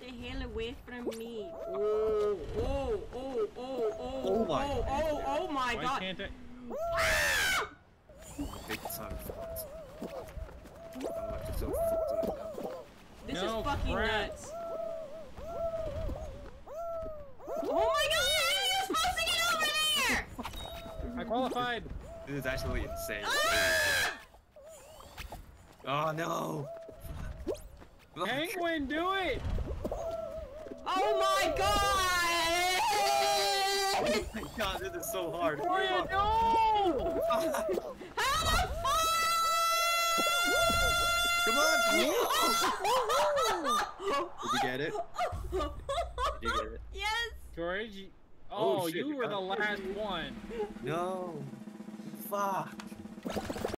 the hell away from me. Oh, oh, oh, oh, oh, Oh my oh, oh, oh my Why god. can't I? Big time fucked. I'm like so fucked right now. This No is fucking crap. nuts. Oh my god, how are you supposed to get over there? I qualified. This is actually insane. Ah! Oh no! Penguin, do it. Oh my god! Oh my god, this is so hard. What do you Fuck. do? How the fuck? Come on! Did you get it? Did you get it? Yes. George. you- Oh, Oh, shit, you you were the last one. No. Fuck.